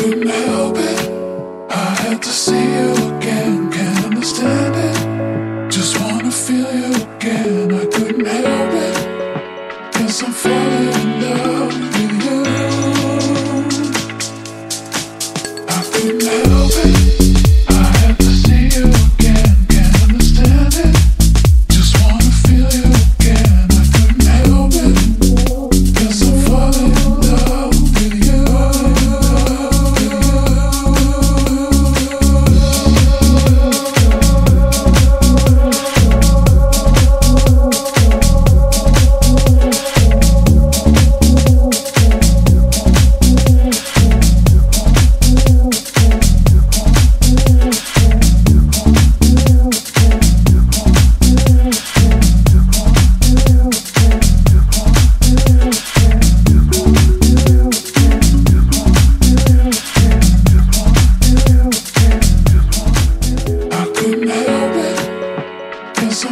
couldn't help it. I had to see you again, can't understand it. Just wanna feel you again, I couldn't help it. I'm falling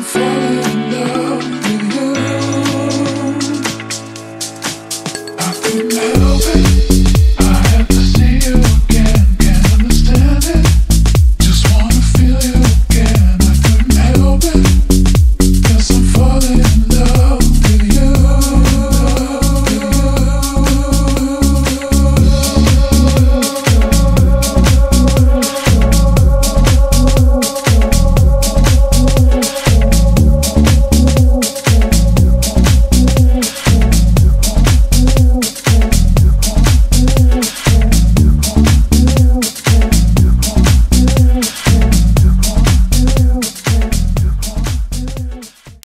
falling in